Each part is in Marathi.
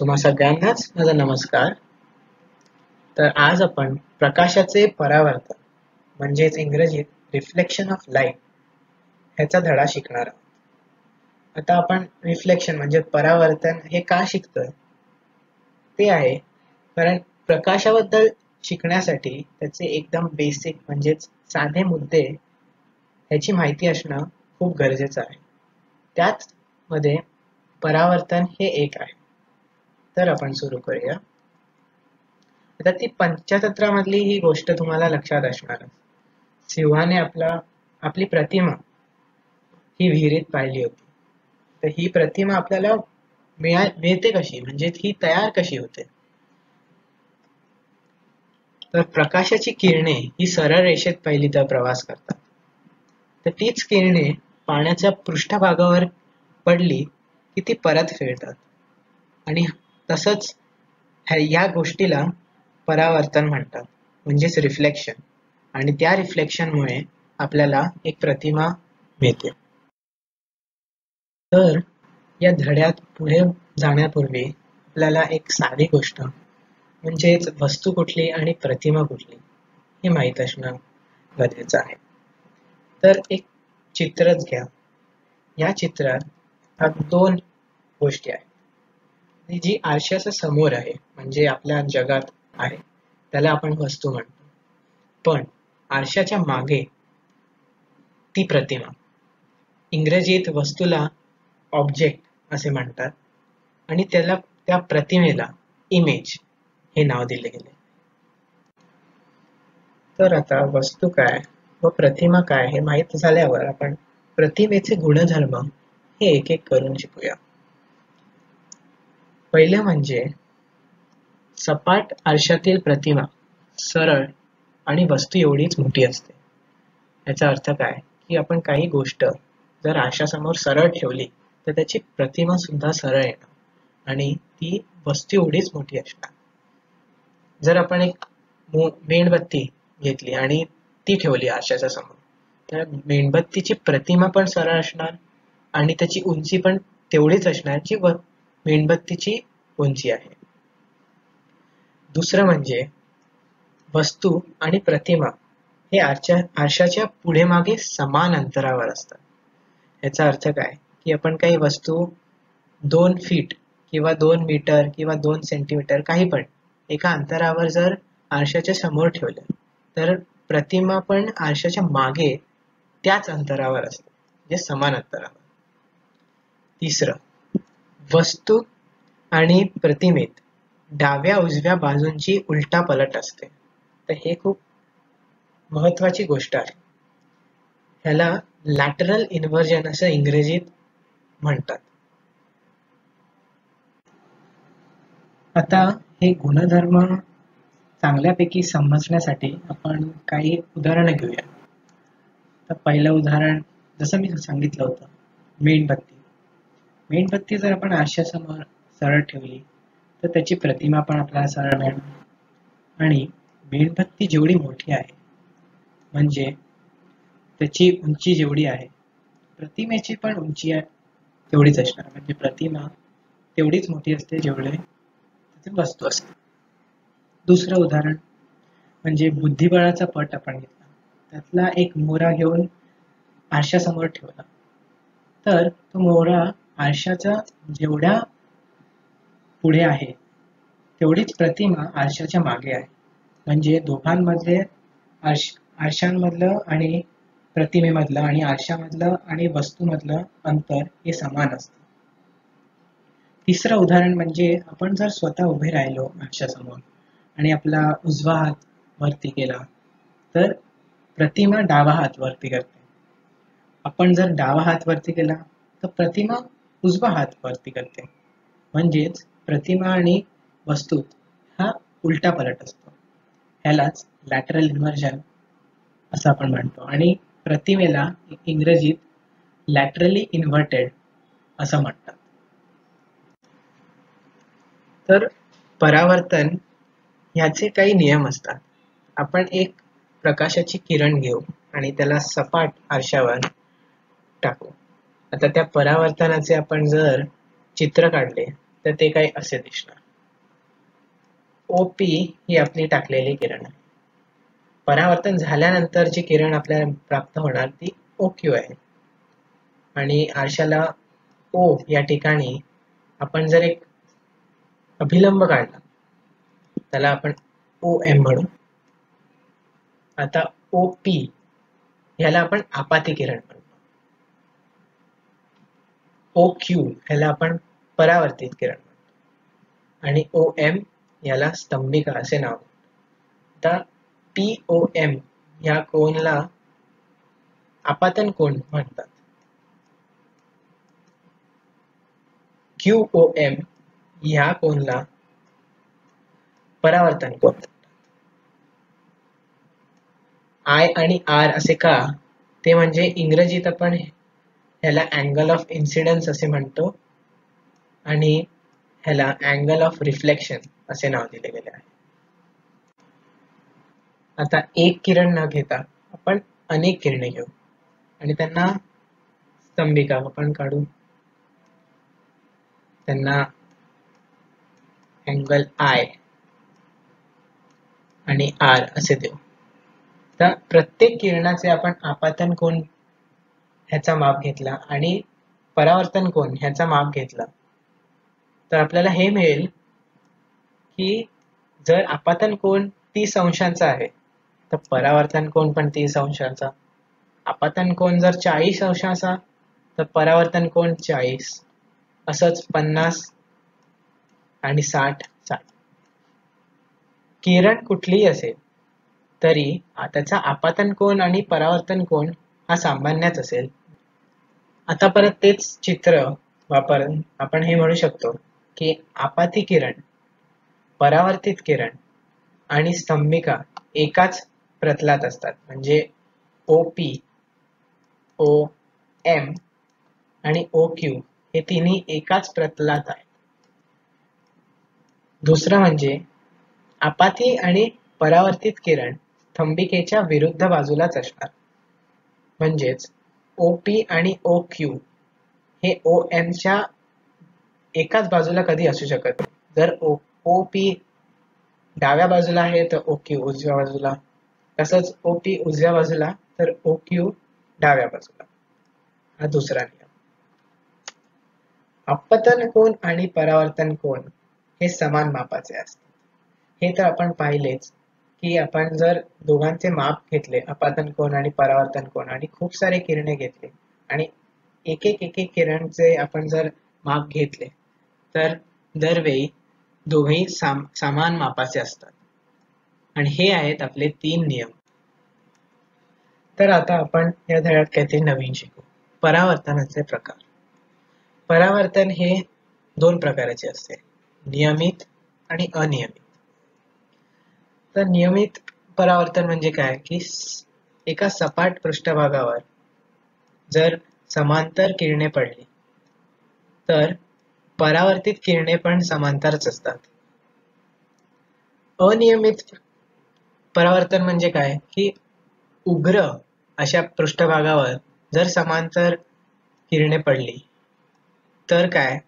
तुम्हा सगळ्यांनाच माझा नमस्कार. तर आज आपण प्रकाशाचे परावर्तन म्हणजेच इंग्रजीत रिफ्लेक्शन ऑफ लाइट ह्याचा धडा शिकणार आहोत. आता आपण रिफ्लेक्शन म्हणजे परावर्तन हे का शिकतोय? ते आहे कारण प्रकाशाबद्दल शिकण्यासाठी त्याचे एकदम बेसिक म्हणजेच साधे मुद्दे ह्याची माहिती असणं खूप गरजेचं आहे. त्याच मध्ये परावर्तन हे एक आहे. तर आपण सुरू करूया. आता ती पंचतंत्रामधली ही गोष्ट तुम्हाला लक्षात असणार. सिंहाने आपला आपली प्रतिमा ही विहिरीत पाहिली होती. तर ही प्रतिमा आपल्याला मिळा मिळते कशी? म्हणजे ही तयार कशी होते? तर प्रकाशाची किरणे ही सरळ रेषेत पहिली तर प्रवास करतात. तर तीच किरणे पाण्याच्या पृष्ठभागावर पडली की ती परत फिरतात. आणि तसंच ह्या गोष्टीला परावर्तन म्हणतात म्हणजेच रिफ्लेक्शन आणि त्या रिफ्लेक्शनमुळे आपल्याला एक प्रतिमा मिळते. तर या धड्यात पुढे जाण्यापूर्वी आपल्याला एक साधी गोष्ट म्हणजेच वस्तू कुठली आणि प्रतिमा कुठली हे माहीत असणं गरजेचं आहे. तर एक चित्रच घ्या. या चित्रात दोन गोष्टी आहेत. जी आरशाच्या समोर आहे म्हणजे आपल्या जगात आहे त्याला आपण वस्तू म्हणतो. पण आरशाच्या मागे ती प्रतिमा. इंग्रजीत वस्तूला ऑब्जेक्ट असे म्हणतात आणि त्याला त्या प्रतिमेला इमेज हे नाव दिले गेले. तर आता वस्तू काय व प्रतिमा काय हे माहीत झाल्यावर आपण प्रतिमेचे गुणधर्म हे एक एक करून शिकूया. पहिले म्हणजे सपाट आरशातील प्रतिमा सरळ आणि वस्तू एवढीच मोठी असते. याचा अर्थ काय? की आपण काही गोष्ट जर आरशासमोर सरळ ठेवली तर त्याची प्रतिमा सुद्धा सरळ येणार आणि ती वस्तू एवढीच मोठी असणार. जर आपण एक मेणबत्ती घेतली आणि ती ठेवली आरशाच्या समोर तर मेणबत्तीची प्रतिमा पण सरळ असणार आणि त्याची उंची पण तेवढीच असणार जी मेणबत्तीची उंची आहे. दुसरं म्हणजे वस्तू आणि प्रतिमा हे आरच्या आरशाच्या पुढे मागे समान अंतरावर असतात. याचा अर्थ काय? की आपण काही वस्तू दोन फीट किंवा दोन मीटर किंवा दोन सेंटीमीटर काही पण एका अंतरावर जर आरशाच्या समोर ठेवलं तर प्रतिमा पण आरशाच्या मागे त्याच अंतरावर असते म्हणजे समान अंतरावर. तिसरं वस्तू आणि प्रतिमेत डाव्या उजव्या बाजूंची उलटा पलट असते. तर हे खूप महत्वाची गोष्ट आहे. ह्याला लॅटरल इन्व्हर्जन असं इंग्रजीत म्हणतात. आता हे गुणधर्म चांगल्यापैकी समजण्यासाठी आपण काही उदाहरणं घेऊया. तर पहिलं उदाहरण जसं मी सांगितलं होतं मेणबत्ती. मेणबत्ती जर आपण आरशासमोर सरळ ठेवली तर त्याची प्रतिमा पण आपल्याला सरळ मिळणार. आणि मेणबत्ती जेवढी मोठी आहे म्हणजे त्याची उंची जेवढी आहे प्रतिमेची पण उंची आहे तेवढीच असणार. म्हणजे प्रतिमा तेवढीच मोठी असते जेवढे तिथे वस्तू असते दुसरं उदाहरण म्हणजे बुद्धिबळाचा पट आपण घेतला. त्यातला एक मोरा घेऊन आरशासमोर ठेवला. तर तो मोरा आरशाच्या जेवढ्या पुढे आहे तेवढीच प्रतिमा आरशाच्या मागे आहे. म्हणजे दोघांमधले आरश आरशांमधलं आणि प्रतिमेमधलं आणि आरशामधलं आणि वस्तूमधलं अंतर हे समान असतं. तिसरं उदाहरण म्हणजे आपण जर स्वतः उभे राहिलो आरशासमोर आणि आपला उजवा हात वरती केला तर प्रतिमा डावा हात वरती करते. आपण जर डावा हात वरती केला तर प्रतिमा उजवा हात वरती करते. म्हणजेच प्रतिमा आणि वस्तूत हा उलटा पलट असतो. ह्यालाच लॅटरल इन्व्हर्जन असं आपण म्हणतो. आणि प्रतिमेला इंग्रजीत लॅटरली इन्व्हर्टेड असं म्हणतात. तर परावर्तन ह्याचे काही नियम असतात. आपण एक प्रकाशाची किरण घेऊ आणि त्याला सपाट आरशावर टाकू. आता त्या परावर्तनाचे आपण जर चित्र काढले तर ते काही असे दिसणार. ओ पी ही आपली टाकलेली किरण आहे. परावर्तन झाल्यानंतर जी किरण आपल्याला प्राप्त होणार ती ओ क्यू आहे. आणि आरशाला ओ या ठिकाणी आपण जर एक अभिलंब काढला त्याला आपण ओ एम म्हणू. आता ओ पी ह्याला आपण आपाती किरण म्हणू. ओ क्यू ह्याला आपण परावर्तित किरण म्हणतो. आणि ओ एम याला स्तंभिका असे नाव आता पी ओ एम या कोनला आपातन कोण म्हणतात. क्यू ओ एम ह्या कोनला परावर्तन कोण आय आणि आर असे का? ते म्हणजे इंग्रजीत आपण ह्याला अँगल ऑफ इन्सिडन्स असे म्हणतो. आणि ह्याला अँगल ऑफ रिफ्लेक्शन असे नाव दिले गेले आहे. आता एक किरण न घेता आपण अनेक किरणे घेऊ. आणि त्यांना स्तंभिका आपण काढू. त्यांना अँगल आय आणि आर असे देऊ. तर प्रत्येक किरणाचे आपण आपातन कोण ह्याचा माप घेतला. आणि परावर्तन कोण? ह्याचा माप घेतला. तर आपल्याला हे मिळेल की जर आपातन कोण तीस अंशांचा आहे तर परावर्तन कोण पण तीस अंशांचा. आपातन कोण जर चाळीस अंशाचा तर परावर्तन कोण चाळीस. असंच पन्नास आणि साठ साठ. किरण कुठलीही असेल तरी त्याचा आपातन कोण आणि परावर्तन कोण हा सामान्यच असेल. आता परत तेच चित्र वापरून आपण हे म्हणू शकतो की आपाती किरण परावर्तित किरण आणि स्तंभिका एकाच प्रतलात असतात. म्हणजे ओ पी ओ एम आणि ओ क्यू हे तिन्ही एकाच प्रतलात आहेत. दुसरं म्हणजे आपाती आणि परावर्तित किरण स्तंभिकेच्या विरुद्ध बाजूलाच असणार. म्हणजेच ओ पी आणि ओ क्यू हे ओ एनच्या एकाच बाजूला कधी असू शकत नाही. जर ओ ओ पी डाव्या बाजूला आहे तर ओ क्यू उजव्या बाजूला. तसंच ओ पी उजव्या बाजूला तर ओ क्यू डाव्या बाजूला. हा दुसरा नियम. अपतन कोण आणि परावर्तन कोण हे समान मापाचे असतात हे तर आपण पाहिलेच. की आपण जर दोघांचे माप घेतले अपातन कोण आणि परावर्तन कोण आणि खूप सारे किरणे घेतले आणि एक एक एक एक किरणचे आपण जर माप घेतले तर दरवेळी दोघेही साम समान मापाचे असतात. आणि हे आहेत आपले तीन नियम. तर आता आपण या धड्यात काहीतरी नवीन शिकू. परावर्तनाचे प्रकार. परावर्तन हे दोन प्रकाराचे असते. नियमित आणि अनियमित. तर नियमित परावर्तन म्हणजे काय? की एका सपाट पृष्ठभागावर जर समांतर किरणे पडली तर परावर्तित किरणे पण समांतरच असतात. अनियमित परावर्तन म्हणजे काय? की उग्र अशा पृष्ठभागावर जर समांतर किरणे पडली तर काय?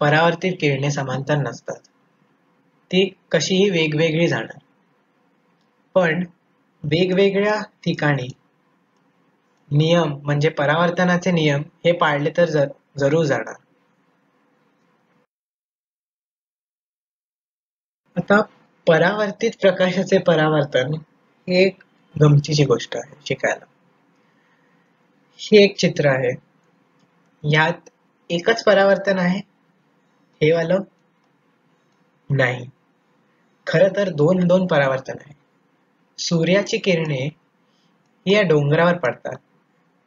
परावर्तित किरणे समांतर नसतात. ती कशीही वेगवेगळी जाणार पण वेगवेगळ्या ठिकाणी नियम म्हणजे परावर्तनाचे नियम हे पाळले तर जरूर जाणार. आता परावर्तित प्रकाशाचे परावर्तन हे एक गमतीची गोष्ट आहे शिकायला. हे एक चित्र आहे. यात एकच परावर्तन आहे. हे वालं नाही. खर तर दोन दोन परावर्तन आहे. सूर्याची किरणे ही या डोंगरावर पडतात.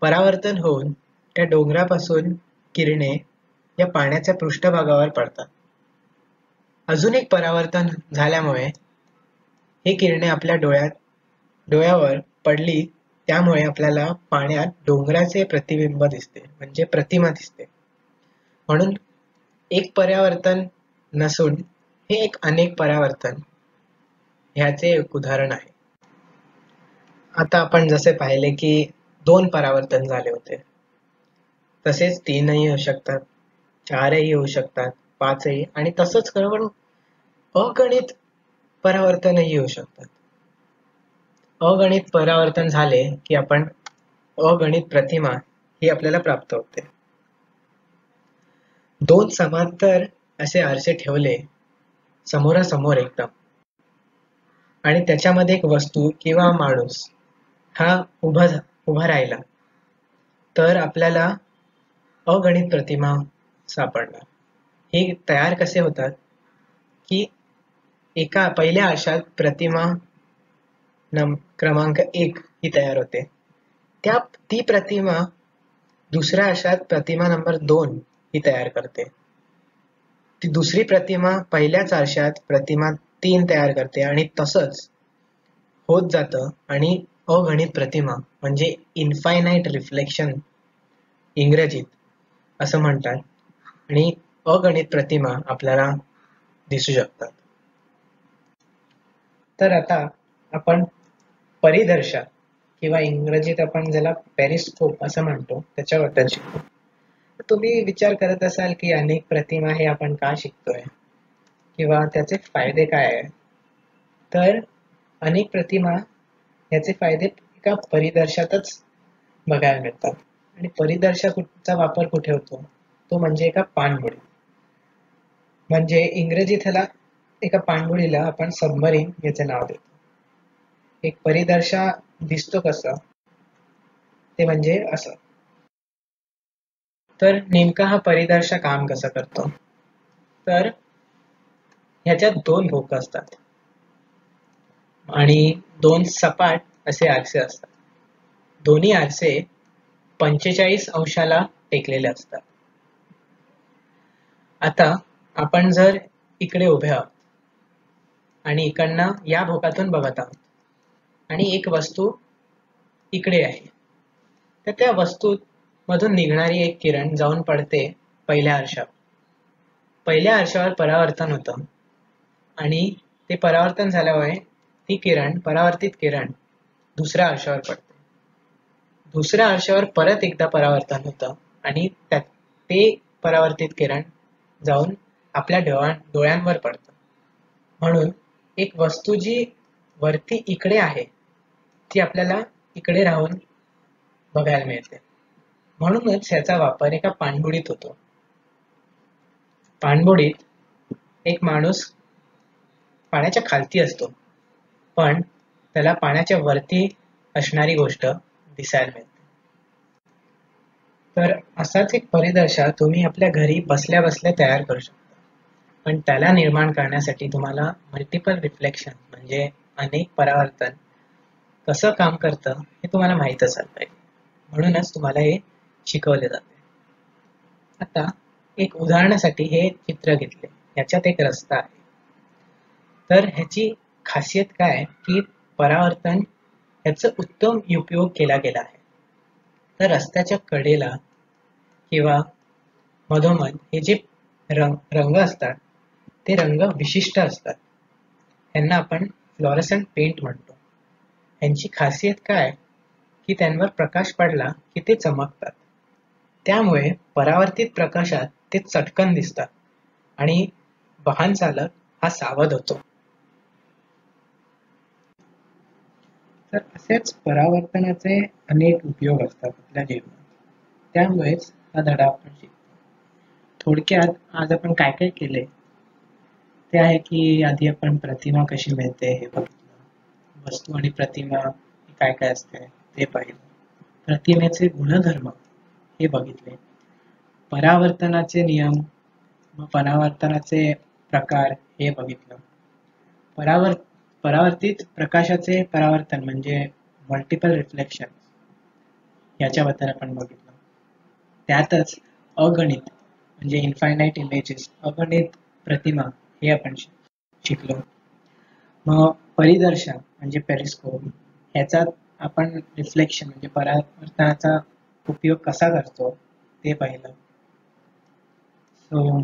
परावर्तन होऊन त्या डोंगरापासून किरणे या पाण्याच्या पृष्ठभागावर पडतात. अजून एक परावर्तन झाल्यामुळे ही किरणे आपल्या डोळ्यात डोळ्यावर पडली त्यामुळे आपल्याला पाण्यात डोंगराचे प्रतिबिंब दिसते म्हणजे प्रतिमा दिसते. म्हणून एक परावर्तन नसून हे एक अनेक परावर्तन ह्याचे एक उदाहरण आहे. आता आपण जसे पाहिले की दोन परावर्तन झाले होते. तसेच तीनही होऊ शकतात चारही होऊ शकतात पाचही आणि तसंच करून अगणित परावर्तनही होऊ शकतात. अगणित परावर्तन झाले की आपण अगणित प्रतिमा ही आपल्याला प्राप्त होते. दोन समांतर असे आरसे ठेवले समोरासमोर एकदम. आणि त्याच्यामध्ये एक वस्तू किंवा माणूस हा उभा उभा राहिला. तर आपल्याला अगणित प्रतिमा सापडणार. हे तयार कसे होतात? की एका पहिल्या आशात प्रतिमा नम क्रमांक एक ही तयार होते. त्या ती प्रतिमा दुसऱ्या आशात प्रतिमा नंबर दोन ही तयार करते. ती दुसरी प्रतिमा पहिल्याच आरशात प्रतिमा तीन तयार करते आणि तसंच होत जातं आणि अगणित प्रतिमा म्हणजे इन्फायनाईट रिफ्लेक्शन इंग्रजीत असं म्हणतात. आणि अगणित प्रतिमा आपल्याला दिसू शकतात. तर आता आपण परिदर्शक किंवा इंग्रजीत आपण ज्याला पेरिस्कोप असं म्हणतो त्याच्याबद्दल शिकतो तुम्ही विचार करत असाल की अनेक प्रतिमा हे आपण का शिकतोय? किंवा त्याचे फायदे काय आहे तर अनेक प्रतिमा याचे फायदे एका परिदर्शातच बघायला मिळतात. आणि परिदर्शकचा वापर कुठे होतो? तो म्हणजे एका पाणबुडी. म्हणजे इंग्रजीत ह्याला एका पाणबुडीला आपण सबमरीन याचे नाव देतो. एक परिदर्शा दिसतो कसं? ते म्हणजे असं. तर नेमका हा परिदर्शा काम कसं करतो? तर ह्याच्यात दोन भोक असतात. आणि दोन सपाट असे आरसे असतात. दोन्ही आरसे पंचेचाळीस अंशाला टेकलेले असतात. आता आपण जर इकडे उभे आहोत आणि इकडनं या भोकातून बघत आहोत आणि एक वस्तू इकडे आहे तर त्या वस्तू मधून निघणारी एक किरण जाऊन पडते पहिल्या आरशावर. पहिल्या आरशावर परावर्तन होतं आणि ते परावर्तन झाल्यामुळे ती किरण परावर्तित किरण दुसऱ्या आरशावर पडते. दुसऱ्या आरशावर परत एकदा परावर्तन होतं आणि त्यात ते परावर्तित किरण जाऊन आपल्या डोळ्या डोळ्यांवर पडतं. म्हणून एक वस्तू जी वरती इकडे आहे ती आपल्याला इकडे राहून बघायला मिळते. म्हणूनच ह्याचा वापर एका पाणबुडीत होतो. पाणबुडीत एक माणूस पाण्याच्या खालती असतो. पण त्याला पाण्याच्या वरती असणारी गोष्ट दिसायला मिळते. तर असाच एक परिदर्शा तुम्ही आपल्या घरी बसल्या बसल्या तयार करू शकता. पण त्याला निर्माण करण्यासाठी तुम्हाला मल्टिपल रिफ्लेक्शन म्हणजे अनेक परावर्तन कसं काम करतं हे तुम्हाला माहीत असायला पाहिजे. म्हणूनच तुम्हाला हे शिकवले जाते. आता एक उदाहरणासाठी हे चित्र घेतले. ह्याच्यात एक रस्ता आहे. तर ह्याची खासियत काय की परावर्तन याचा उत्तम उपयोग केला गेला आहे. तर रस्त्याच्या कडेला किंवा मधोमध हे जे रंग रंग असतात ते रंग विशिष्ट असतात. यांना आपण फ्लॉरसंट पेंट म्हणतो. यांची खासियत काय की त्यांवर प्रकाश पडला की ते चमकतात. त्यामुळे परावर्तित प्रकाशात ते चटकन दिसतात आणि वाहन चालक हा सावध होतो. तर असेच परावर्तनाचे अनेक उपयोग असतात आपल्या जीवनात. त्यामुळेच हा धडा आपण शिकतो. थोडक्यात आज आपण काय काय केले ते आहे की आधी आपण प्रतिमा कशी मिळते हे बघितलं. वस्तू आणि प्रतिमा काय काय असते ते पाहिलं. प्रतिमेचे गुणधर्म हे बघितले. परावर्तनाचे नियम व परावर्तनाचे प्रकार हे बघितलं. परावर्त परावर्तित प्रकाशाचे परावर्तन म्हणजे मल्टिपल रिफ्लेक्शन याच्याबद्दल आपण बघितलं. त्यातच अगणित म्हणजे इन्फायनाईट इमेजेस अगणित प्रतिमा हे आपण शिकलो. मग परिदर्शन म्हणजे पेरिस्कोप ह्याचा आपण रिफ्लेक्शन म्हणजे परावर्तनाचा उपयोग कसा करतो ते पाहिलं. सो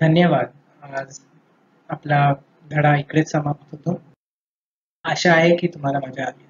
धन्यवाद. आज आपला धडा इकडेच समाप्त होतो. आशा आहे की तुम्हाला मजा आली.